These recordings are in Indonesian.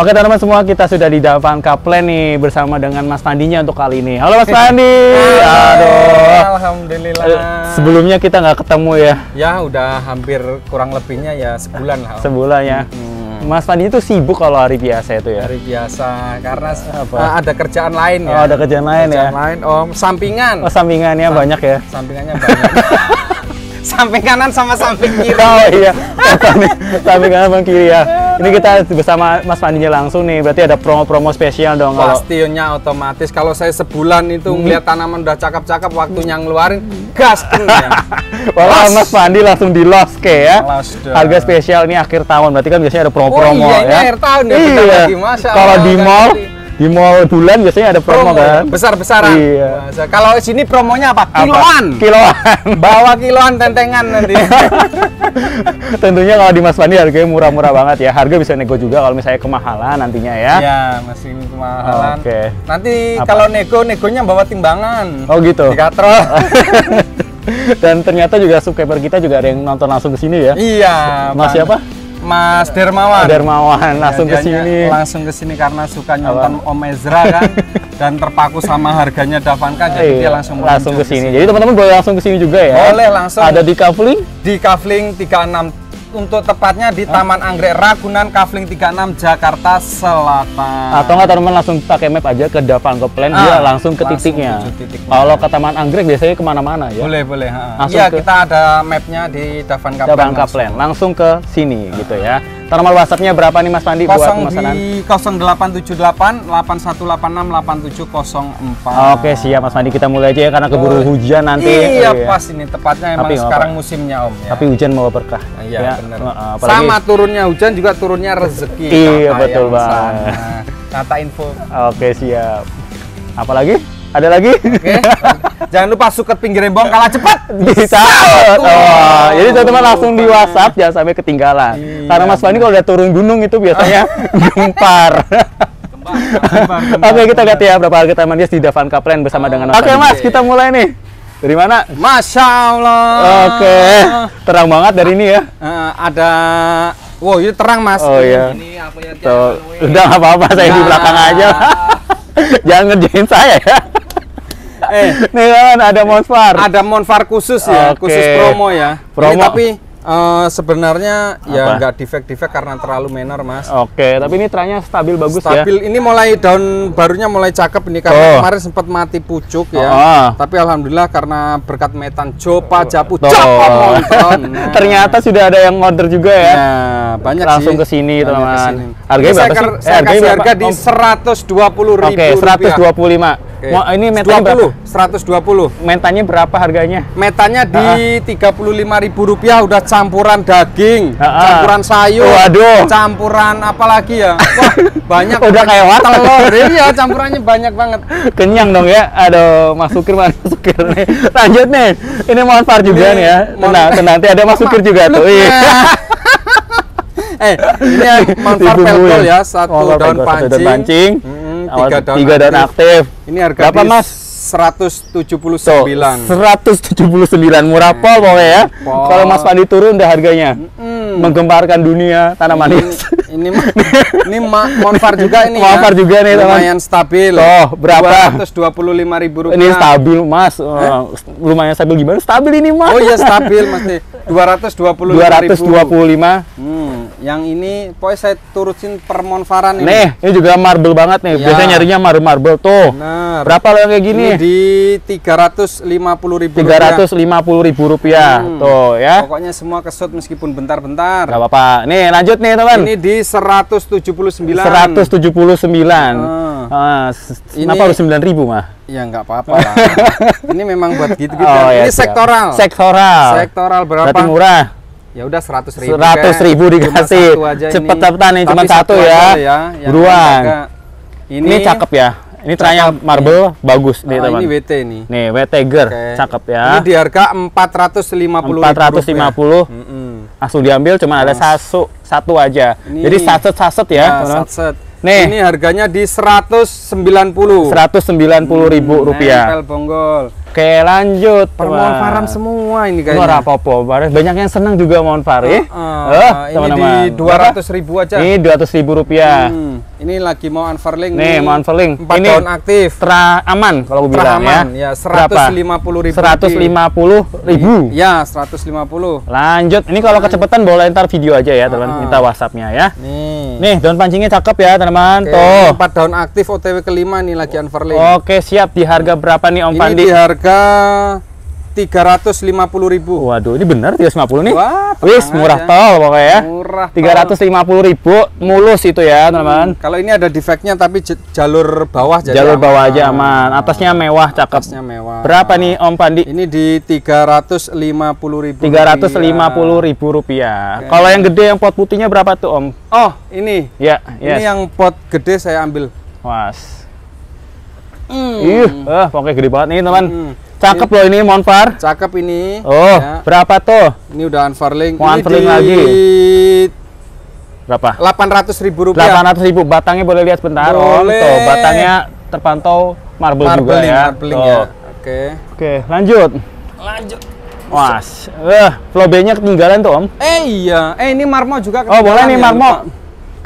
Oke teman-teman semua kita sudah di Davan Kaplen nih bersama dengan Mas Pandinya untuk kali ini. Halo Mas Pandi. Aduh. Alhamdulillah. Eh, Sebelumnya kita nggak ketemu ya Ya udah hampir kurang lebihnya ya sebulan lah. Sebulan ya. Mas Pandi itu sibuk kalau hari biasa itu ya. Hari biasa karena Apa? eh, ada kerjaan lain ya. Oh, ada kerjaan lain ya. Kerjaan lain Om, sampingan. Oh sampingannya banyak ya. Sampingannya banyak. samping kanan sama samping kiri. Oh iya, samping kanan bang kiri ya. Ini kita bersama Mas Pandinya langsung nih. Berarti ada promo-promo spesial dong kalau Pastinya otomatis kalau saya sebulan itu Hmm. ngeliat tanaman udah cakep-cakep waktunya ngeluarin gas ya. Wah. Mas Pandi langsung di los ke ya. Los dah. Harga spesial ini akhir tahun. Berarti kan biasanya ada promo-promo Oh iya, ini ya. akhir tahun ya, Iya. Kalau di mall. Di mall bulan biasanya ada promo, kan. Besar-besaran. Iya. Masa- Kalau sini promonya apa? Apa? Kiloan. Kiloan. Bawa kiloan tentengan nanti. Tentunya kalau di Mas Pandi harganya murah-murah banget ya. Harga bisa nego juga kalau misalnya kemahalan nantinya ya. ya, masih kemahalan. Oke. Nanti Apa? kalau nego, negonya bawa timbangan. Oh gitu. Di katrol. Dan ternyata juga subscriber kita juga ada yang nonton langsung ke sini ya. iya. Mas siapa? Mas Dermawan. Dermawan langsung ke Ya, sini. Langsung ke sini karena suka nonton Om Ezra kan dan terpaku sama harganya Davanka jadi dia Iya, langsung langsung ke sini. Jadi teman-teman boleh langsung ke sini juga ya. Boleh langsung. Ada di Kavling di Kavling 36 untuk tepatnya di Taman Anggrek Ragunan Kavling 36 Jakarta Selatan. atau nggak teman-teman langsung pakai map aja ke Davan ke Plan dia Ah, langsung ke langsung titiknya. titiknya. Kalau ke Taman Anggrek biasanya ke mana-mana ya. Boleh, boleh. Langsung Iya, ke- kita ada mapnya di Davan Kaplan. Davan ke Plan langsung ke sini gitu ya. Nomor WhatsApp-nya berapa nih Mas Pandi buat pemesanan? di 0878 8186 8704. Oke siap Mas Pandi kita mulai aja ya karena keburu hujan nanti. Iya, Oh, pas ini tepatnya emang Tapi sekarang apa. musimnya Om ya. Tapi hujan mau berkah. Iya, benar. Heeh, apalagi- Sama turunnya hujan juga turunnya rezeki. Iya, betul, Bang. Kata info. Oke siap. Apalagi? Ada lagi? Oke. Jangan lupa suket pinggir rembong kalah cepat. Bisa. Oh, jadi teman-teman langsung di WhatsApp jangan sampai ketinggalan. Iya, Karena Mas Fani kalau udah turun gunung itu biasanya gempar. Oke, kita lihat ya berapa harga taman hias di Davan Kaplen bersama dengan Mas Oke. Mas, kita mulai nih. Dari mana? Masya Allah. Oke. Terang banget dari ini ya. Eh, ada Wow, ini terang Mas. Oh iya. Ini apa ya? Tuh, udah nggak apa-apa saya di Nah. belakang aja. Jangan ngerjain saya ya. Eh, Nih kan ada Monsfar. ada Monfar khusus ya, Oke. khusus promo ya. Promo. Ini tapi eh, sebenarnya Apa? ya nggak defect-defect karena terlalu minor Mas. Oke, tapi ini terangnya stabil bagus ya. Stabil. Ini mulai daun barunya mulai cakep ini karena Oh. kemarin sempat mati pucuk ya. Oh. Tapi alhamdulillah karena berkat metan Jopa Japu Tuh. Jopa. Nah. Ternyata sudah ada yang order juga ya. Ya, banyak Langsung sih. ke sini, teman. Harganya berapa sih? Eh, Saya harganya kasih berapa, harga di Om? 120 ribu Oke, 125. Oke. Mau ini metanya berapa? 20, 120. Mentanya berapa harganya? Metanya di 35 ribu rupiah udah campuran daging, ah. campuran sayur, Waduh. campuran apa lagi ya? Wah, banyak. Udah kayak warteg. telur. Iya, campurannya banyak banget. Kenyang dong ya. Aduh, Mas Sukir mana Mas Sukir nih. Lanjut nih. Ini Monfar juga Ini nih ya. Tenang, tenang. Nanti ada Mas Sukir juga tuh. Iya. eh, ini yang Dibumbuin. Pelgol ya, satu daun pancing. daun pancing. Mm, Awal- tiga daun tiga daun aktif. Ini harga Berapa, Mas? 179. Tuh, 179 murah pol pokoknya ya. Pol. Kalau Mas Pandi turun udah harganya. Mm. Menggemparkan dunia tanaman ini, ini ini ma- Monfar juga ini Monfar ya. juga nih, teman. lumayan stabil Tuh, berapa? 225 ribu rupiah Ini stabil Mas. Eh, lumayan stabil gimana? Stabil ini Mas. oh iya stabil masih 225 225. hmm, yang ini pokoknya saya turutin per Monfaran ini Nih, ini juga marble banget nih. Iya. Biasanya nyarinya marble marble tuh. benar Berapa lo yang kayak gini? ini di 350 ribu Tiga ratus lima puluh ribu rupiah. Hmm. Tuh ya. pokoknya semua kesut meskipun bentar-bentar Gak apa-apa. Nih lanjut nih teman. ini di 179 179. Ah. Ah, s- Ini- Kenapa harus 9 ribu mah? ya nggak apa-apa lah ini memang buat gitu-gitu Oh, ya, ini siap. sektoral Sektoral. sektoral berapa Berarti murah. Ya udah 100 ribu. 100 ribu dikasih. Cepet-cepetan nih, cuma satu ya. yang Buruan. Ini, Ini, cakep ya. Ini Cakep. marble bagus nih Ah, teman. ini WT nih. Nih, W Tiger, Oke. cakep ya. Ini di harga 450 450 Mm langsung diambil cuma ada satu satu aja. Ini- Jadi saset-saset ya. Ya, satset. Nih. Ini harganya di 190. 190 ribu rupiah. Nempel bonggol. Oke, lanjut. Permohon Faram semua ini Luar kayaknya. apa apa banyak yang senang juga mohon Far ya. Ah, Eh, ini teman-teman. di 200 ribu aja. Ini 200 ribu rupiah. Hmm, ini lagi mau unfurling Nih, mau unfurling. Empat Ini daun aktif. Tra aman kalau gue bilang Teraman, ya. ya, Berapa? 150 ribu. 150 ribu. Ya, 150. Lanjut. Ini kalau kecepatan boleh ntar video aja ya, teman. Ah. Minta WhatsApp-nya ya. Nih. Nih, daun pancingnya cakep ya, teman-teman. Tuh. empat daun aktif OTW kelima nih lagi unfurling. Oke, siap. Di harga berapa nih Om ini Pandi? di harga 350 ribu. Waduh, ini benar 350 nih? Wah, Wis, murah aja. tol pokoknya ya. Murah. 350 ribu mulus itu ya, teman-teman. Kalau ini ada defeknya tapi jalur bawah jadi Jalur aman. bawah aja aman. Atasnya mewah, cakep. Atasnya mewah. Berapa nih Om Pandi? Ini di 350 ribu. 350 ribu rupiah. Kalau yang gede yang pot putihnya berapa tuh Om? Oh, ini. Ya, Ini yes. yang pot gede saya ambil. Was. Hmm. Ih, eh, pokoknya gede banget nih teman. Hmm. Cakep loh ini Monfar. Cakep ini. Oh, Ya. berapa tuh? Ini udah unfurling. Mau ini unfurling di lagi? Berapa? 800 ribu rupiah. 800 ribu. Batangnya boleh lihat sebentar Om. Boleh. Tuh, batangnya terpantau marble, juga Marbling, ya. marbling ya. Oke. Oke, lanjut. Lanjut. Was. Eh, flow B-nya ketinggalan tuh Om. Eh iya, eh ini marmo juga Oh, boleh nih ya, marmo. lupa.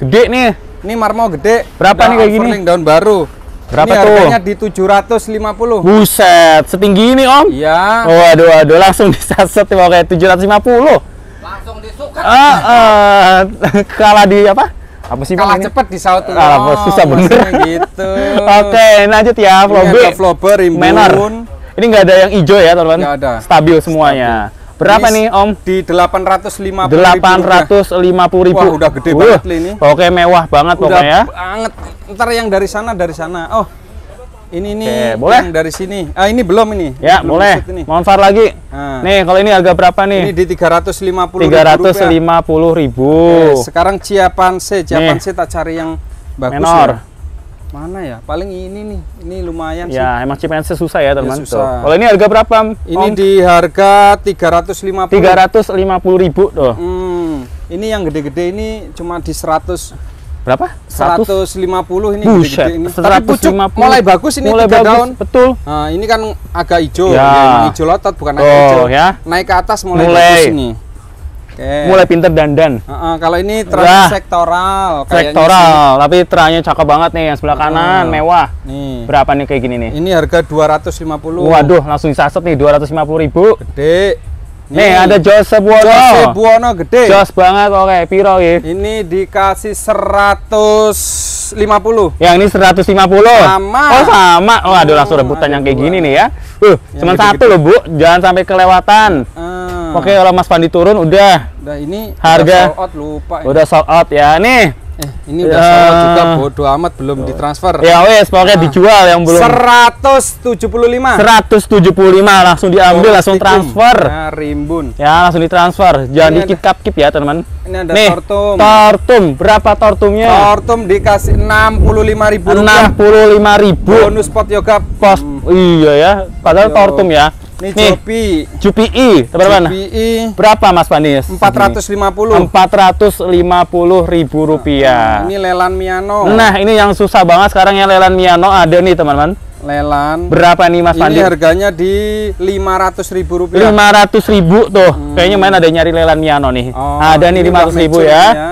Gede nih. Ini marmo gede. Berapa Udah nih kayak gini? daun baru. Berapa ini tuh? harganya di 750. Buset, setinggi ini Om. Iya. Waduh, waduh, langsung disaset ya kayak 750. langsung disuka Ah, ah, kalah di apa? Apa sih Kalah Bang, ini? cepet di saut Kalah, bos, susah bener. gitu. Oke, lanjut ya, Ini flow B. ada. Menor. Ini nggak ada yang hijau ya, teman-teman. Nggak ada. Stabil semuanya. Berapa Ini nih, Om? Di 850 850 ribu. Wah, udah gede banget li ini. Oke, mewah banget Udah pokoknya. banget. Ntar yang dari sana dari sana. Oh. Ini nih Oke, boleh? yang dari sini. Ah, ini belum ini. Ya, Belum boleh. ini. Monfar lagi. Nah. Nih, kalau ini harga berapa Ini nih? di 350 350 ribu. Oke, sekarang ciapan C, ciapan Nih. C tak cari yang bagus Menor. ya. Mana ya? Paling ini nih. Ini lumayan sih. Ya, emang Cipense susah ya, teman. susah. Tuh. Kalau ini harga berapa? Om? Ini di harga 350. 350 ribu tuh. Hmm, ini yang gede-gede ini cuma di 100 Berapa? 150 ini Buset, gede-gede ini. Tapi pucuk 150. mulai bagus ini Mulai bagus, daun. betul. Nah, ini kan agak hijau, Ya. ya. hijau lotot bukan agak Oh, hijau. ya. Naik ke atas mulai, Mulai. bagus ini. Oke. Mulai pinter dandan. Heeh, kalau ini transsektoral kayaknya Sektoral, tapi teranya cakep banget nih yang sebelah kanan, mewah. sih. Nih. Berapa nih kayak gini nih? Ini harga 250. Waduh, langsung disaset nih 250 ribu. Gede. Nih, ada Joseph Buono. Jose Buono gede. Jos banget oke, piro ya? Ini dikasih 150. Yang ini 150. Sama. Oh, sama. Waduh, langsung Hmm, rebutan yang kayak gini nih ya. Uh, cuma satu loh, Bu. Jangan sampai kelewatan. Ah. Oke, kalau Mas Pandi turun udah Udah ini Harga. udah sold out lupa. ini. udah sold out ya. Nih. Eh, ini udah sold out juga bodo amat belum ditransfer. Ya wes, pokoknya dijual yang belum 175. 175 langsung diambil langsung Domestikum. transfer. Nah, rimbun. Ya, langsung ditransfer. Jangan Ini dikit kip ya, teman. Ini ada Nih, tortum. tortum. Berapa tortumnya? Tortum dikasih 65.000 rupiah. 65.000 Bonus pot yoga. pos. Iya ya, padahal Yo. tortum ya. Ini Nih, Jopi. Jupi, teman-teman. GPI Berapa Mas Pandi? 450. 450 ribu rupiah. Ini Lelan Miano. Nah, ini yang susah banget sekarang yang Lelan Miano ada nih, teman-teman. Lelan. Berapa nih Mas Ini Pandi? harganya di 500.000 rupiah. 500 ribu tuh. Kayaknya main ada nyari Lelan Miano nih. Oh, ada nih ini 500 udah ribu ya. ini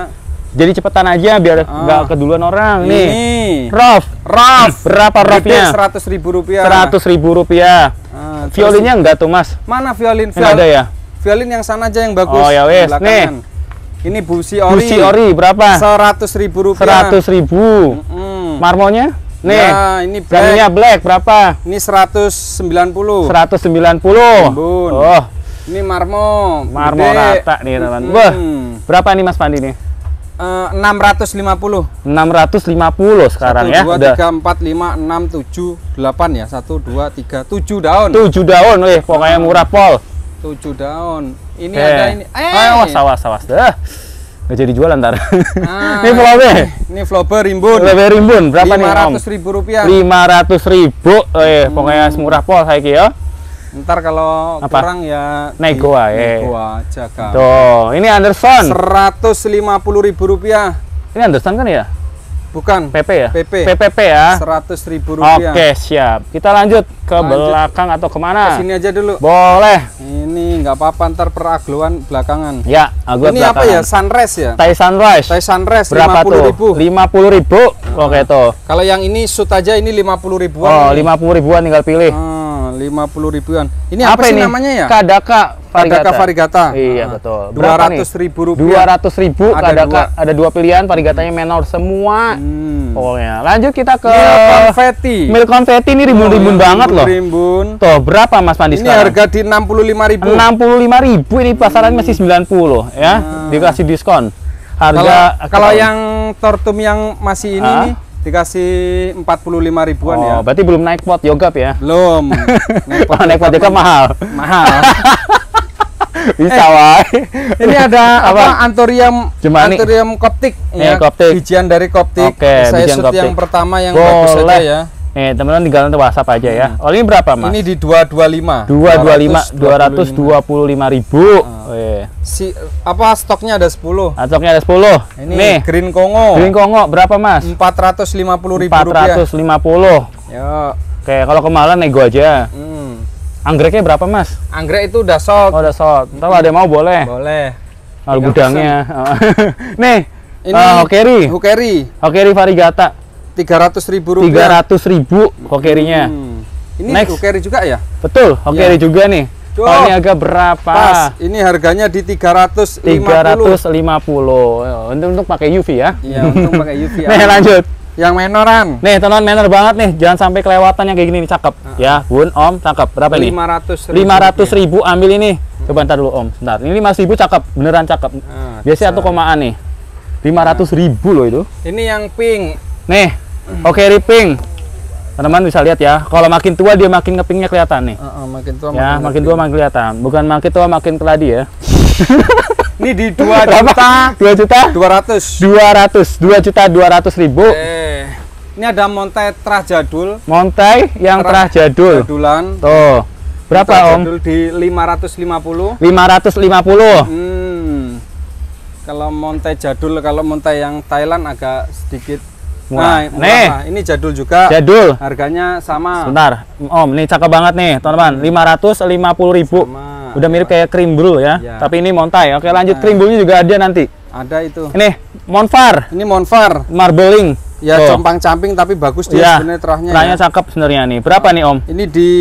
Jadi cepetan aja biar Ah. nggak keduluan orang nih. Ini. Rof, Rof. berapa rofnya? 100 ribu rupiah. 100 ribu rupiah. Ah, terus Violinnya enggak tuh Mas? Mana violin? Yang ada ya? Violin yang sana aja yang bagus. Oh, ya wes. belakangan. Ini busi ori. Busi ori berapa? 100 ribu rupiah. 100 ribu. Hmm. Marmonya? Nih. Ya, ini black. Jaminya black berapa? Ini 190. 190. Rimbun. Oh, Ini marmo. marmo gede. rata nih teman. Hmm. Wah, berapa nih Mas Pandi nih? Eh, 650. 650 sekarang 1, ya. 2, Udah 3, 4, 5, 6, 7, 8 ya. 1, 2, 3, 7 daun. 7 daun weh, pokoknya murah pol. 7 daun. Ini Oke. ada ini. Eh. Awas, awas, awas. Dah. Nggak jadi jualan ntar. Ah. ini flowe. Ini flower rimbun. Flowe rimbun berapa nih Om? 500 ribu rupiah. 500 ribu. Eh, pokoknya murah pol saya ya. Ntar kalau Apa? kurang ya Nego aja. nego aja Kak. Tuh, ini Anderson. 150 ribu rupiah. Ini Anderson kan ya? Bukan. PP ya? PP. PPP ya. Seratus ribu Oke, rupiah. siap. Kita lanjut ke Lanjut. belakang atau ke mana? Sini aja dulu. Boleh. Ini nggak apa-apa ntar peragluan belakangan. Ya, aku Ini apa ya? Sunrise ya? Thai Sunrise. Thai Sunrise Berapa 50 tuh? ribu. 50 ribu. Oke tuh. Kalau yang ini shoot aja ini 50 ribuan. Oh, ini. 50 ribuan tinggal pilih. Ah, 50 ribuan. Ini apa, sih ini? namanya ya? Kadaka varigata. Kadaka varigata. Iya, Ah, betul. Berapa nih? 200 ribu rupiah. 200 ribu Ada kadaka. dua. Ada dua pilihan, varigatanya menor semua. Hmm. Pokoknya. Lanjut kita ke. Milk confetti ini rimbun-rimbun Oh, yang banget loh. Rimbun. Tuh, berapa Mas Pandi Ini sekarang? harga di 65 ribu. 65 ribu ini pasaran masih 90 ya. Dikasih diskon. Kalau Harga kalau yang tortum yang masih ini Ah? nih dikasih 45 ribuan Oh, ya. berarti belum naik pot yogap ya. Belum. Kalau naik pot yogap mahal. mahal. Bisa wae. Ini ada Apa? Anthurium Jemani. Anthurium koptik Iya, koptik. Bijian dari koptik. Oke, Saya shoot yang koptik. pertama yang bagus saja Boleh. ya. Nih, teman-teman tinggal nanti WhatsApp aja ya. Oh, ini berapa, Mas? Ini di 225. 225 225 ribu. Weh. Si apa stoknya ada 10. Atoknya ada 10. Ini Nih, Green Kongo. Green Kongo berapa, Mas? 450 ribu rupiah. 450. Ya. Oke, kalau kemarin nego aja. Hmm. Anggreknya berapa, Mas? Anggrek itu udah sold. Oh, udah sold. Ntar ada yang mau boleh. Boleh. Kalau gudangnya. Nih, Ini eh, Hokeri. Hukeri Hokeri varigata. 300 ribu rupiah. 300 ribu Hokerinya. Hmm. Ini Next. Hukeri juga ya? Betul, Hokeri Iya. juga nih. Tuh. Oh, ini harga berapa? Pas. Ini harganya di 350. 350. Oh, Untuk untuk pakai UV ya. Iya, untung pakai UV. Nih lanjut. Yang menoran. Nih, teman manner banget nih. Jangan sampai kelewatan yang kayak gini nih, cakep. Ya, Bun, Om, cakep. Berapa nih? 500 ribu. 500 ribu ambil ini. Coba ntar dulu Om, sebentar. Ini 5 ribu cakep, beneran cakep. Ah, Biasanya bisa. satu komaan nih. 500 ribu loh itu. Ini yang pink. Nih, oke Riping. Teman-teman bisa lihat ya. Kalau makin tua dia makin ngepingnya kelihatan nih. Heeh, makin tua Ya, makin pink. tua makin kelihatan. Bukan makin tua makin keladi ya. Ini di 2 juta 2 juta 200. 200 2 juta 200 ribu Eh, ini ada Monte Trah Jadul. Montai yang terah jadul Jadulan. tuh berapa Trah om Jadul di 550. 550 Hmm. Kalau Monte Jadul, kalau Monte yang Thailand agak sedikit Murah. Nah, murah Nih. lah. ini jadul juga. jadul Harganya sama. sebentar om ini cakep banget nih teman-teman 550 ribu Sama. udah mirip kayak brew ya Ya. tapi ini montai oke lanjut Nah. cream brewnya juga ada nanti Ada itu. ini monfar Ini Monfar. marbling Ya Tuh. compang-camping tapi bagus dia ya sebenarnya terahnya. terahnya ya. cakep sebenarnya nih berapa nih om Ini di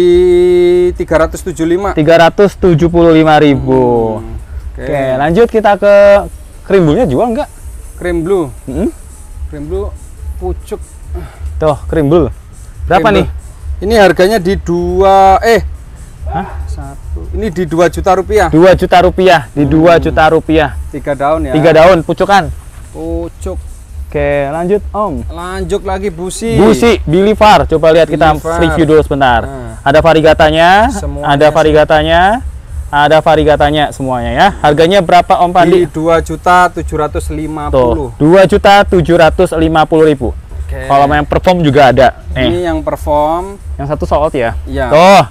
375. 375 ribu Oke. oke lanjut kita ke brewnya jual nggak Cream blue. Hmm? Cream blue pucuk. tuh brew berapa Cream nih. Ini harganya di dua eh Hah? satu. Ini di 2 juta rupiah. 2 juta rupiah di 2 juta rupiah Tiga daun ya. tiga daun pucukan Pucuk. oke lanjut om Lanjut lagi busi. busi Billy Far coba lihat kita Billy Far. review dulu sebentar Nah. ada varigatanya Semuanya ada varigatanya ada varigatanya semuanya ya. Harganya berapa om Di Pandi 2 juta 750. tuh 2 juta 750 ribu. Oke. kalau yang perform juga ada. Nih. Ini yang perform. yang satu sold ya? Iya. tuh.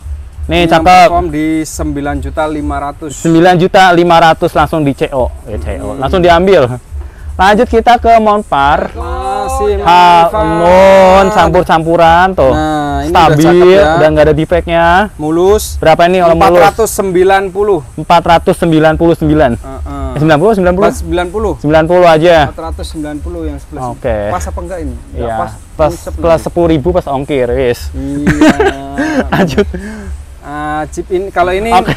Nih Ini yang cakep. perform di 9 juta 500. 9 juta 500 langsung di CO ya CO langsung diambil lanjut kita ke Monpar Masih Halmon campur-campuran tuh Nah, ini udah stabil cakep ya. dan nggak ada defeknya mulus. berapa ini kalau mulus 490. 499 Heeh. eh, 90 90 90. 90 aja 490 yang sebelah. Oke. Pas apa enggak ini? Nggak Iya, pas. plus plus sepuluh ribu plus ongkir, wis. Iya. Lanjut. Ah, chip ini kalau ini Oke.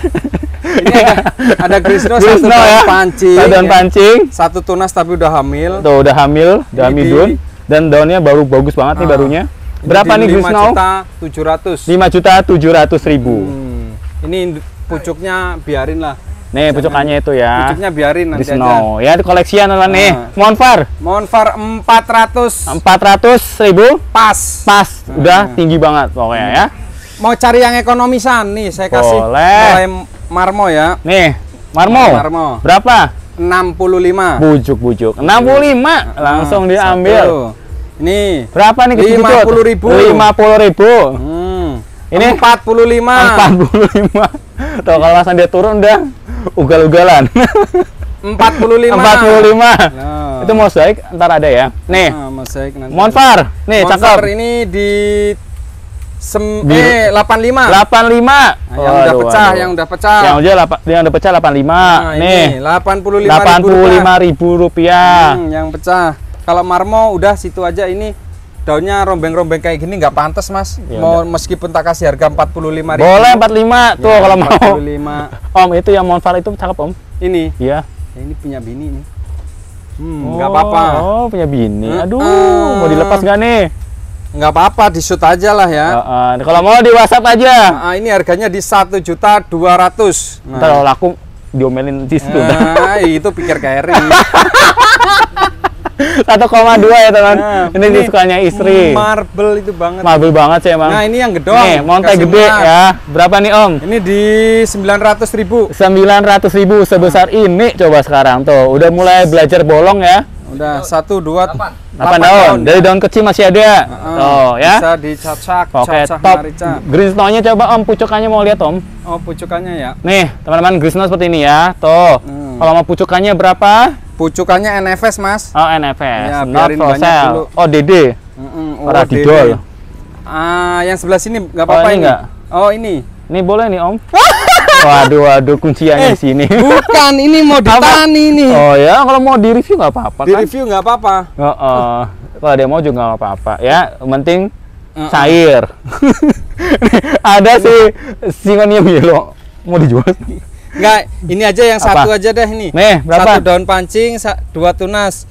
Ini ada, ada Grisno satu ya. pancing. Satu daun ya. pancing. Satu tunas tapi udah hamil. Tuh udah hamil, udah di- dan daunnya baru bagus banget nih Ah. barunya. Ini Berapa di nih 5 Grisno? juta 700. 5 juta 700 ribu. Hmm. Ini pucuknya biarin lah. Nih pucukannya itu ya. Pucuknya biarin nanti aja. Grisno. Ya itu koleksian lah nih. Ah. Monfar Monfar 400 400 ribu pas. pas, udah Hmm. tinggi banget pokoknya ya. Mau cari yang ekonomisan nih, saya kasih Boleh. Marmo ya. Nih, Marmo. Marmo. Berapa? 65. Bujuk-bujuk. 65 langsung Ah, diambil. satu. Ini Berapa nih kecil 50.000. 50 ribu. hmm, Ini 45. 45. Tuh kalau langsung dia turun udah ugal-ugalan. 45. 45. Nah. Itu mosaik ntar ada ya. Nih, Ah, mosaik nanti. Monfar. Nih, Monfar cakep. ini di sem Biru. eh 85. 85. Nah, yang udah pecah, yang udah pecah. Yang udah yang udah pecah 85. Nah, Nih, ini 85 85 ribu rupiah. Hmm, yang pecah. Kalau marmo udah situ aja ini daunnya rombeng-rombeng kayak gini nggak pantas mas. Ya mau meskipun tak kasih harga 45 ribu. Boleh 45 tuh Ya, kalau mau. 45. Om, itu yang Monfar itu cakep, Om. Ini, Iya. ya, ini punya bini nih. Hmm, nggak apa-apa. Oh, punya bini. Aduh, eh. mau dilepas nggak nih? Nggak apa-apa, di shoot aja lah ya. Heeh, kalau mau di WhatsApp aja. Nah, ini harganya di satu juta dua ratus. Ntar kalau laku diomelin di situ. Nah, itu pikir carry. 1,2 ya, teman. Nah, ini disukanya istri. Marble itu banget. Marble banget sih emang. Nah, ini yang gedong. Nih, Kasih gede ya. Berapa nih, Om? Ini di 900 ribu. 900 ribu sebesar ini coba sekarang tuh udah mulai belajar bolong ya Udah satu dua 8 delapan daun dari daun kecil masih ada Heeh, tuh ya Bisa dicacak, oke cacak top marica. green snow-nya coba om pucukannya mau lihat om Oh, pucukannya ya. nih teman-teman green snow seperti ini ya tuh Hmm. kalau mau pucukannya berapa Pucukannya NFS, Mas. oh NFS Ya, not biarin for banyak sale dulu. oh DD Mm-mm, Para Dede. didol. Ah, yang sebelah sini nggak Oh, apa-apa ini ini. nggak? Oh, ini. ini boleh nih om waduh waduh kunciannya di sini Bukan, ini mau ditani nih. oh ya kalau mau di review nggak apa-apa Di kan review nggak apa-apa. Heeh. Kalau dia mau juga nggak apa-apa ya. Yang penting Heeh. cair. Nih, ada si Singonium yellow mau dijual. Nggak, ini aja yang Apa? satu aja deh ini. Nih, berapa? Satu daun pancing, dua tunas.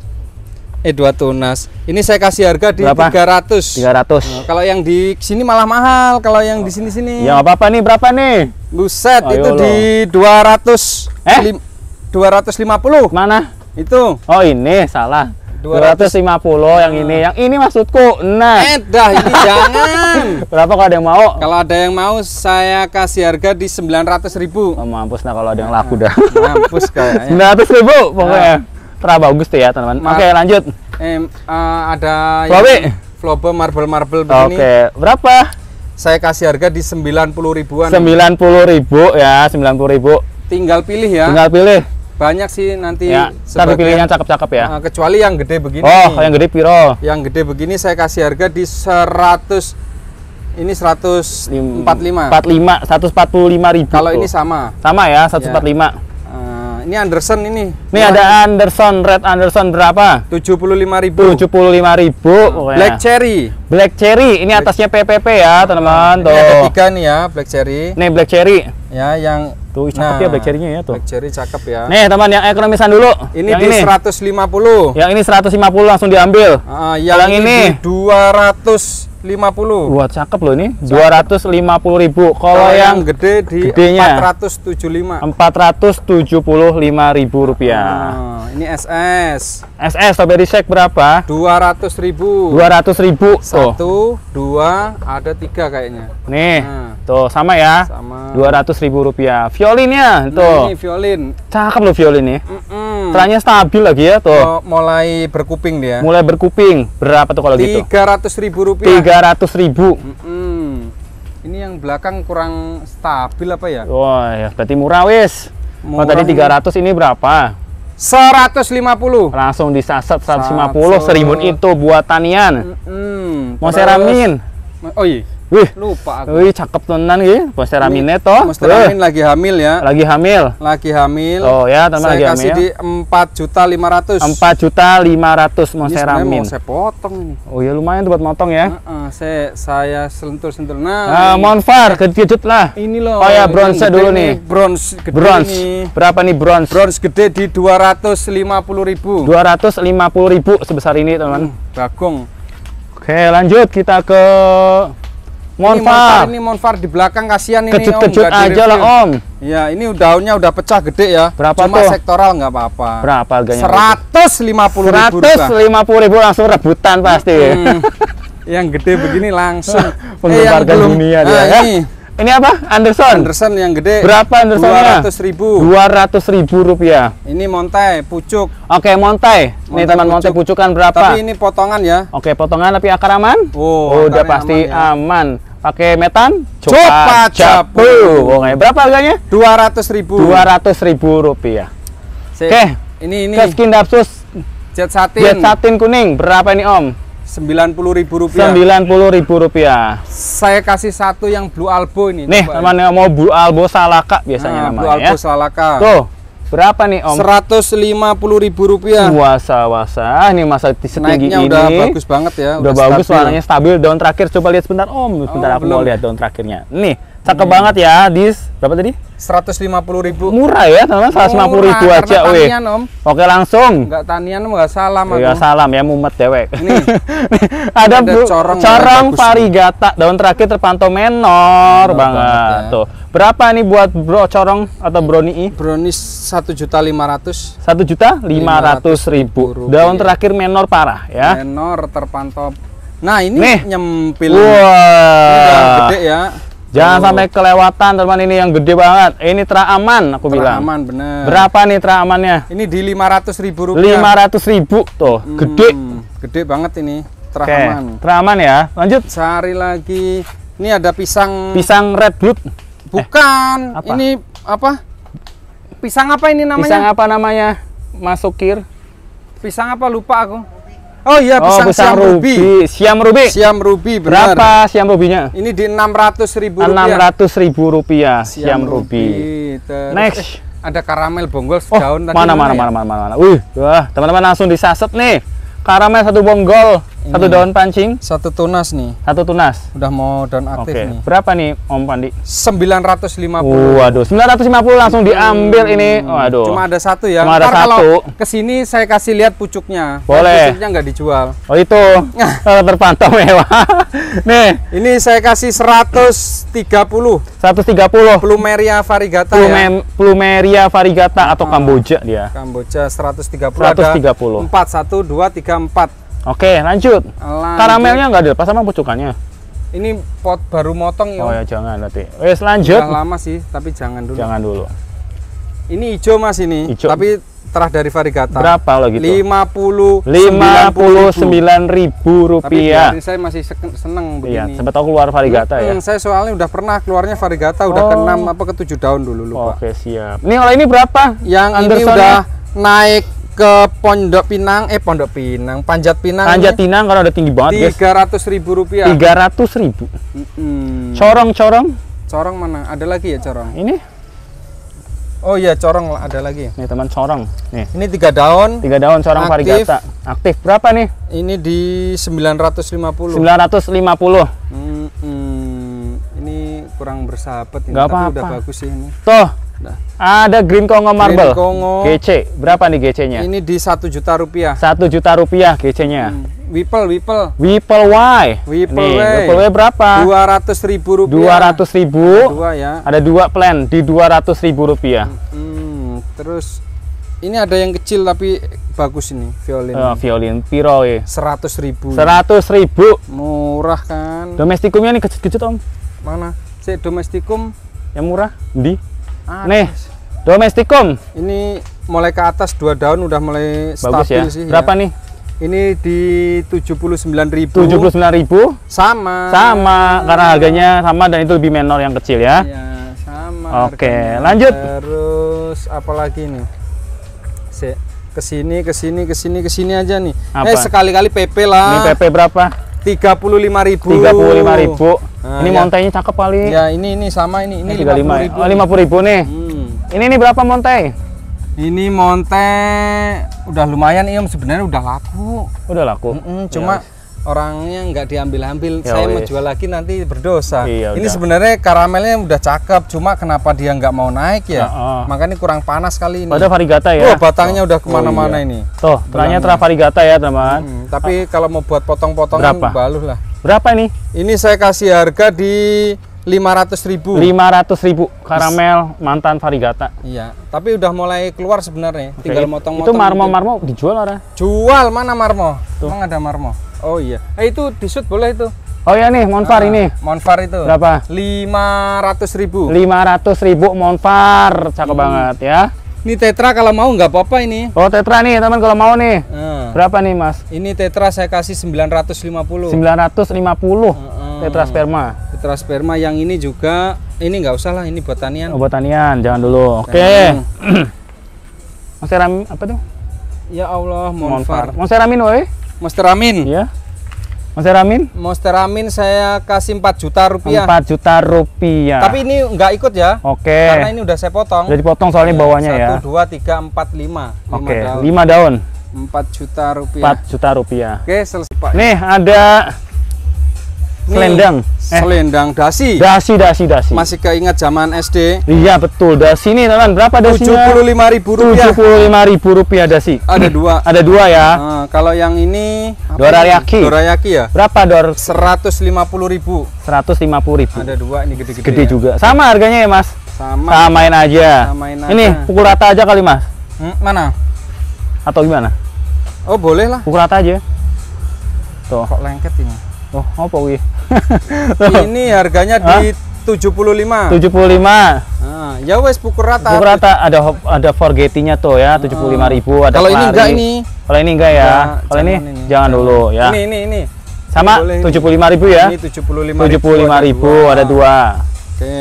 Eh, dua tunas. Ini saya kasih harga di Berapa? 300. 300. Nah, kalau yang di sini malah mahal, kalau yang di sini-sini. Ya apa-apa nih, berapa nih? Buset, Ayo itu lo. di 200 Eh? lim- 250. Mana? Itu. Oh, ini salah. 200. 250 yang ini. Yang ini maksudku. Nah, Eh, dah ini jangan. berapa kalau ada yang mau? Kalau ada yang mau saya kasih harga di 900 ribu. Oh, mampus nah kalau ada yang laku dah. Mampus kayaknya. 900 ribu pokoknya. Terah bagus tuh ya teman-teman. Ma- Oke lanjut. Eh, eh, ada Flobe. flobe marble-marble begini. Oke berapa? Saya kasih harga di 90 ribuan. 90 ribu ya 90 ribu. Tinggal pilih ya. Tinggal pilih. Banyak sih nanti Ya, tapi pilih yang cakep-cakep ya. Eh, kecuali yang gede begini. Oh, yang gede piro? Yang gede begini saya kasih harga di 100 ini 145. 45, 145 ribu. Kalau ini sama. sama ya, 145. Eh, ini Anderson ini. Ini ada Anderson, Red Anderson berapa? 75.000 ribu. 75 ribu. pokoknya. Black Cherry. Black Cherry. Ini atasnya PPP ya, teman-teman. Ini ada Tuh. tiga nih ya, Black Cherry. Nih Black Cherry. Ya, yang Tuh, cakep Nah, ya Black Cherry-nya ya tuh. Black Cherry cakep ya. Nih, teman yang ekonomisan dulu. Ini yang di ini. 150. Yang ini 150 langsung diambil. Ah, yang, Yang ini, ini? di 250. Wah, cakep loh ini. 250 ribu. Kalau yang gede di gedenya? 475. 475 ribu rupiah. Ah, ini SS. SS strawberry shake berapa? 200 ribu. 200 ribu. Satu, dua, ada tiga kayaknya. Nih, Nah. Tuh sama ya. Sama. 200 ribu rupiah. Violinnya, Nah, tuh. ini violin. Cakep loh violin nih. Mm-mm. Teranya stabil lagi ya, tuh. Mulai berkuping dia. Mulai berkuping. Berapa tuh kalau gitu? 300 ribu rupiah. 300 ribu. Mm-mm. Ini yang belakang kurang stabil apa ya? Wah, ya berarti murah wis. Kalau Murah tadi ini. 300 ini berapa? 150. Langsung disasat 150 Satu. seribu itu buat tanian. Mm-mm. Mau Terus- seramin. Oh iya, Wih, lupa aku. wih cakep tenan gitu. Mau seraminnya toh. Mas Teramin lagi hamil ya. Lagi hamil. Lagi hamil. Oh ya, teman Saya lagi kasih hamil. di 4 juta 500. 4 juta 500 mau Ini sebenarnya seramin. mau saya potong ini. Oh ya lumayan tuh buat motong ya. Heeh, saya saya sentul-sentul. Nah, Ah, ini, Monfar, kejut lah. ini loh. Oh ya, bronze dulu nih. Bronze gede Bronze. ini. Berapa nih bronze? Bronze gede di 250 ribu. 250 ribu sebesar ini teman. Bagong. Oke lanjut kita ke Monfar ini Monfar di belakang kasihan ini Kejut-kejut aja lah om. Ya, ini daunnya udah pecah gede ya. Berapa Cuma tuh? sektoral nggak apa-apa. Berapa harganya? 150 ribu rupiah. 150 ribu langsung rebutan pasti. Hmm. yang gede begini langsung. Eh, Penggemar belum- dunia dia Nah, ya. Ini Ini apa? Anderson. Anderson yang gede. Berapa Andersonnya? 200 ribu. 200 ribu rupiah. Ini montai, pucuk. Oke Montai. Montai teman Montai pucuk. pucukan berapa? Tapi ini potongan ya. Oke potongan tapi akar aman? Oh, udah akarnya pasti aman ya. aman. Pakai metan? Copa capu. Oke berapa harganya? 200 ribu. 200 ribu rupiah. Oke. Ini ini. Ke skin dapsus Jet satin. Jet satin kuning berapa ini Om? Sembilan puluh ribu rupiah. Sembilan puluh ribu rupiah. Saya kasih satu yang blue albo ini. Nih, teman yang mau Blue Albo Salaka biasanya Nah, blue namanya albo ya. salaka. Tuh, berapa nih Om? Seratus lima puluh ribu rupiah. Wasa wasa, ini masa setinggi Naiknya ini. udah bagus banget ya. Udah, bagus, stabil. warnanya stabil. Daun terakhir coba lihat sebentar Om. Sebentar Oh, aku mau belum. lihat daun terakhirnya. Nih, cakep banget ya. Dis berapa tadi? Seratus lima puluh ribu. Murah ya, teman-teman. 150 ribu aja, weh. Oke, langsung. Enggak tanian enggak salam aku. Ya salam ya mumet dewek. Nih. ada, Ada bu- corong, corong varigata daun terakhir terpantau menor Menor banget banget ya. tuh. Berapa nih buat bro corong atau brownie? Brownies satu juta lima ratus. Satu juta lima ratus ribu. ribu Daun rupiah. terakhir menor parah ya. Menor terpantau. Nah ini Nih. nyempil. Ini daun Wah. gede ya. Jangan Tuh, sampai kelewatan teman ini yang gede banget. Ini tra aman aku bilang. aman bener. Berapa nih tra amannya? Ini di lima ratus ribu rupiah. Lima ratus ribu tuh, Hmm, gede. Gede banget ini. Teraman. tra aman ya. Lanjut. Cari lagi. Ini ada pisang. Pisang red blood. Bukan. apa? Ini apa? Pisang apa ini namanya? Pisang apa namanya? Masukir. Pisang apa lupa aku. Oh iya oh, pisang, pisang siam ruby. Siam ruby. Siam ruby benar. Berapa siam rubinya? Ini di 600 ribu Enam rupiah. ratus ribu rupiah siam, ruby. Terus, Next. eh, ada karamel bonggol Oh, sedaun tadi mana mana ya? mana mana mana mana. Wih, wah, teman-teman langsung disaset nih. Karamel satu bonggol, satu daun pancing, Satu tunas nih. satu tunas. Udah mau daun aktif nih. berapa nih Om Pandi? 950. Waduh, 950 langsung diambil ini. Waduh. Cuma ada satu ya. Cuma ada Ntar kalau satu. ke sini saya kasih lihat pucuknya. Boleh. Pucuknya nggak dijual. Oh itu terpantau mewah. nih, Ini saya kasih 130 130 Plumeria variegata ya. Plume, Plumeria variegata atau Kamboja dia. Kamboja 130, 130. ada 4 1 2 3 4. Oke, lanjut. Lanjut. Karamelnya nggak dilepas sama pucukannya. Ini pot baru motong Oh ya. ya jangan berarti. Wes lanjut. Udah lama sih, tapi jangan dulu. Jangan dulu. Ini hijau Mas ini, Hijau. tapi terah dari variegata. Berapa lo gitu? 50 Lima puluh 90.000. sembilan ribu Tapi rupiah. biarin saya masih seneng Iya, begini. sempat tahu keluar variegata ya. Hmm, Saya soalnya udah pernah keluarnya variegata udah Oh. ke 6 apa ke 7 daun dulu lupa. Oke siap. Ini kalau ini berapa? Yang ini Anderson udah ya? naik ke Pondok Pinang, eh Pondok Pinang, Panjat Pinang. Panjat Pinang kalau udah tinggi banget guys. Tiga ratus ribu rupiah. Tiga ratus ribu. Mm-mm. Corong-corong. Corong mana? Ada lagi ya corong? Ini, Oh iya corong ada lagi. nih teman corong. Nih, Ini tiga daun. tiga daun corong Aktif. variegata. Aktif berapa nih? Ini di 950. 950. Mm-mm. Ini kurang bersahabat ini, Nggak tapi apa-apa. udah bagus sih ini. Tuh, Nah, ada Green Congo Marble. Congo. GC. Berapa nih GC-nya? ini di satu juta rupiah. Satu juta rupiah GC-nya. Hmm. Whipple, Whipple. Whipple Y. Whipple nih, Y. Y berapa? Dua ratus ribu rupiah. Dua ratus ribu. Dua ya. Ada dua plan di dua ratus ribu rupiah. Hmm, terus ini ada yang kecil tapi bagus ini violin. Eh, violin Piro ya. Seratus ribu. Seratus ribu. Murah kan? Domestikumnya nih kecil-kecil om. Mana? Si domestikum. Yang murah? Di. Nih, domestikum. Ini mulai ke atas dua daun udah mulai Bagus stabil ya. sih. Berapa ya. nih? Ini di 79.000. Tujuh puluh sembilan ribu. Sama. Sama, karena harganya sama dan itu lebih menor yang kecil ya. Ya, sama. Oke, harganya. lanjut. Terus apa lagi nih? Si ke sini, ke sini, ke sini, ke sini aja nih. Apa? Eh sekali-kali PP Ini lah. PP berapa? 35.000. Tiga puluh lima ribu. Nah, ini ya. montainya cakep kali. Ya, ini ini sama ini. Ini Ini tiga lima. 50.000. Oh lima puluh ribu nih. Hmm. Ini nih berapa montai? Ini monte udah lumayan Iom sebenarnya udah laku. Udah laku. Mm-mm, cuma orangnya nggak diambil-ambil. Ya Saya mau jual lagi nanti berdosa. Iya, ini udah. sebenarnya karamelnya udah cakep, cuma kenapa dia nggak mau naik ya? Heeh. Makanya kurang panas kali ini. Pada varigata ya. Oh, batangnya udah ke mana-mana iya. ini. Tuh, ternyata terah varigata ya teman. Hmm, tapi kalau mau buat potong-potongan Berapa? baluh lah. Berapa nih? Ini saya kasih harga di 500.000 ribu. Lima ratus ribu karamel mantan varigata. Iya, tapi udah mulai keluar sebenarnya. Tinggal motong-motong. Itu marmo dikit. marmo dijual ora? Jual mana marmo? Emang ada marmo? Oh iya. Eh itu di shoot boleh itu. Oh ya nih, Monfar Ah, ini Monfar itu. berapa? 500 ribu. Lima ratus ribu Monfar, cakep Hmm. banget ya. Ini tetra kalau mau nggak apa-apa ini. Oh tetra nih teman kalau mau nih, Nah, berapa nih mas? ini tetra saya kasih 950. 950 Heeh. tetra sperma. Tetra sperma yang ini juga ini nggak usah lah ini buat tanian. Obat tanian, jangan dulu. Oke. Mas ram apa tuh? Ya Allah, Monfar. Monsteramin woi. Monsteramin. Ya. Monsteramin Monsteramin saya kasih 4 juta rupiah. 4 juta rupiah. Tapi ini nggak ikut ya. Oke. Karena ini udah saya potong. Udah dipotong soalnya bawahnya ya. 1 2 3 4 5. Oke, 5 daun. daun. 4 juta rupiah. 4 juta rupiah. Oke, selesai Pak. Nih ada selendang. Eh, Selendang dasi. dasi dasi dasi. Masih keinget zaman SD. Iya betul. Dasi nih teman. Berapa dasinya? 75.000 rupiah. 75.000 rupiah dasi. Ada dua. Ada dua ya. Nah, kalau yang ini Dorayaki. ini? Dorayaki ya. Berapa dor? 150.000. 150.000. Ada dua ini gede-gede. Gede ya. juga. Sama harganya ya, Mas? Sama. Samain aja. Samain Ini aja. pukul rata aja kali, Mas? Hmm, mana? Atau gimana? Oh, boleh lah. Pukul rata aja. Tuh. Kok lengket ini? Oh, apa wih? ini harganya di 75. 75. Nah, ya wes pukul rata. Pukul rata ada ada forgettingnya tuh ya, 75.000 ada Kalau ini enggak ini. Kalau ini enggak ya. Enggak, Kalau ini jangan ini. jangan dulu ya. Ini ini ini. Sama boleh ini. 75.000 ya. Ini 75.000. 75.000 ada dua. Oke.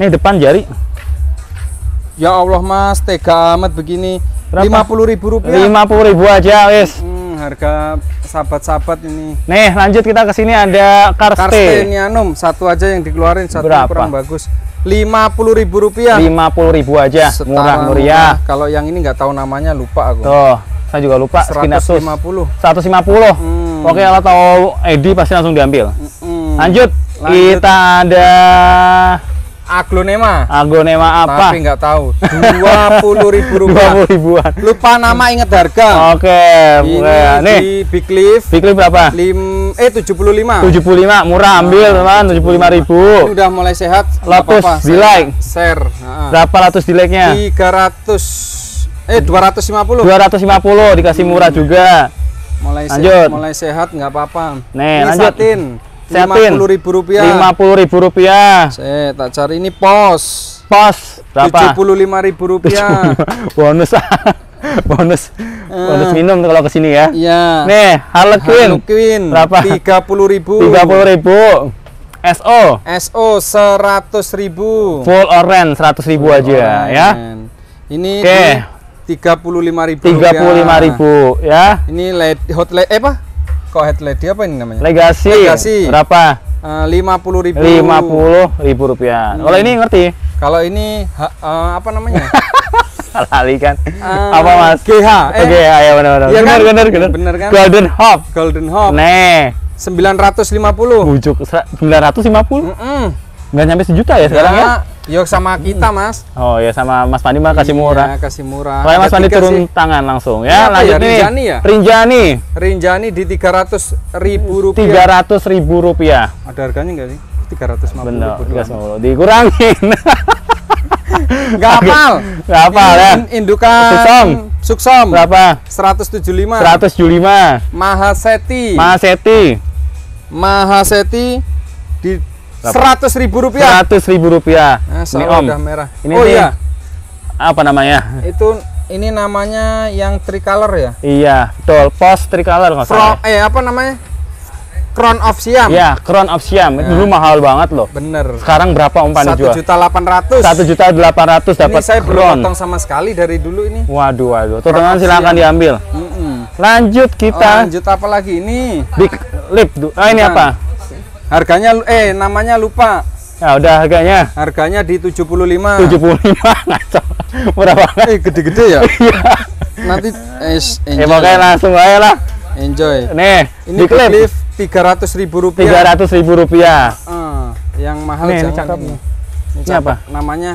Ini depan jari Ya Allah Mas, tega amat begini. Berapa? 50.000 rupiah. 50.000 aja wis. Hmm, harga sahabat-sahabat ini. Nih, lanjut kita ke sini ada Karste. Karstenianum satu aja yang dikeluarin satu yang Berapa? kurang bagus. 50.000 rupiah. 50.000 aja, Setara murah meriah. Kalau yang ini nggak tahu namanya lupa aku. Tuh, saya juga lupa Skinatus. 150. 150. Hmm. Oke, kalau tahu Edi pasti langsung diambil. Hmm. Lanjut, Lanjut. kita ada Aglonema. aglonema apa? Tapi nggak tahu. 20.000 rupiah. 20 ribuan. Lupa nama inget harga. Oke, Ini oke. Nih, di Big Leaf Big Leaf berapa? lim eh 75. 75, murah ambil teman, 75 ribu. Ini udah mulai sehat. apa-apa. di like. Share. Nah. Berapa ratus di like-nya? 300 eh 250. 250 dikasih murah juga. Mulai Lanjut. sehat, mulai sehat nggak apa-apa. Nih, ini lanjut. satin. Satin. 50 ribu rupiah. 50 ribu rupiah. Saya tak cari ini pos. Pos berapa? 75 ribu rupiah. bonus bonus bonus minum kalau ke sini ya. Iya. Nih, Harlequin. Harlequin. Berapa? 30 ribu. 30 ribu. SO SO 100 ribu. full orange 100 ribu aja ya. Ini Oke. di 35 ribu 35 ribu ya. Ini LED, hot LED eh apa? Kok head LED apa ini namanya? Legasi, Legasi. berapa? Eh, 50 ribu. 50 ribu rupiah. Kalau ini ngerti? Kalau ini ha- eh, apa namanya? Lali kan. Eh, Apa Mas? GH. Eh, Oke, ayo benar-benar. Iya benar, kan? benar, benar. Benar kan? Golden Hop. Golden Hop Nih, 950. bujuk sera- 950. Mm-mm. Nggak nyampe sejuta ya sekarang ya? Yuk sama kita, Mas. Oh ya sama Mas Pandi mah kasih murah. Iya, kasih murah. Kalau Mas Pandi tiga turun sih. tangan langsung ya. apa Lanjut ya? nih. Rinjani ya? Rinjani Rinjani di 300 ribu rupiah. 300 ribu rupiah. Ada harganya nggak sih? 350 Bener, ribu doang. 350. Dikurangin. Nggak hafal. Nggak hafal ya. In- Indukan Suksom. Suksom. Berapa? 175. 175. Mahaseti. Mahaseti Mahaseti di 100 ribu rupiah. 100 ribu rupiah. Nah, Ini Om. udah merah. Ini oh nih. iya, Apa namanya? itu ini namanya yang tricolor ya. Iya, betul. Post tricolor nggak salah. eh apa namanya? Crown of Siam. Iya, Crown of Siam. Itu dulu mahal banget loh. Bener. Sekarang berapa Om Pandi Satu juta delapan ratus. Satu juta delapan ratus Ini dapat saya belum potong sama sekali dari dulu ini. Waduh, waduh. Tuh teman silakan Siam. diambil. Mm-mm. Lanjut Oh, kita lanjut apa lagi ini? big lip. Ah ini Bukan. apa? Harganya eh namanya lupa. Ya udah harganya Harganya di 75. 75 ngaco. Murah banget. Eh gede-gede ya. Iya. Nanti eh, Ya pokoknya langsung aja lah. enjoy. Nih, Ini lip Cliff 300 ribu rupiah. 300 ribu rupiah. Eh, yang mahal Nih, ini jangan cakep ini. nih. Ini Ini apa? Namanya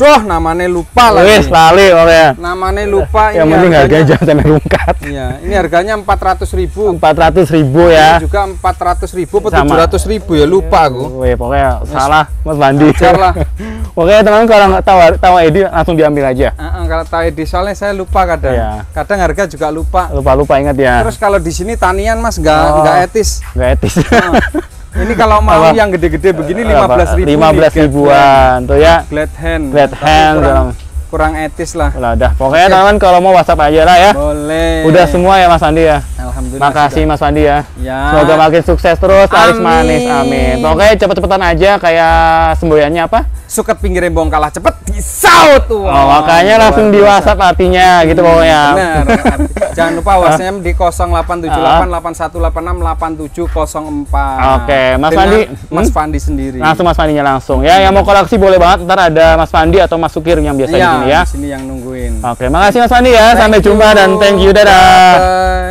Duh, namanya lupa Wis lagi. lali pokoknya. Namanya lupa Yang penting harganya jangan sampai rungkat. Iya, ini harganya 400 ribu. 400 ribu Ini ya. juga 400 ribu atau Sama. 700 ribu ya lupa aku. Wih, pokoknya salah Mas Bandi. Ajar lah. pokoknya teman kalau nggak tahu tahu Edi langsung diambil aja. Heeh, kalau tahu di soalnya saya lupa kadang. Iya. Kadang harga juga lupa. Lupa-lupa ingat ya. Terus kalau di sini tanian Mas nggak Oh. nggak etis. Nggak etis. Nah, ini kalau mau yang gede-gede begini Berapa? 15 ribu. 15 ribuan tuh ya. Glad hand. Glad hand, Kurang, kurang etis lah. Lah dah. Pokoknya Oke. teman kalau mau WhatsApp aja lah ya. Boleh. Udah semua ya Mas Andi ya. Alhamdulillah. Makasih Mas Andi ya. sudah. Ya. Semoga makin sukses terus, Amin. manis, amin. Pokoknya cepet-cepetan aja kayak semboyannya apa? Suket pinggir rembong kalah cepet disaut tuh. Oh, makanya langsung di WhatsApp artinya gitu pokoknya. Benar. Jangan lupa WhatsApp di 087881868704. Oke, Mas Dengan Fandi, Mas hmm? Fandi sendiri. Langsung Mas Fandinya langsung ya. Yang mau koleksi boleh banget. Ntar ada Mas Fandi atau Mas Sukir yang biasa di Iya, sini ya. di sini yang nungguin. Oke, makasih Mas Fandi ya. Sampai Thank you. jumpa dan thank you. Dadah. Bye.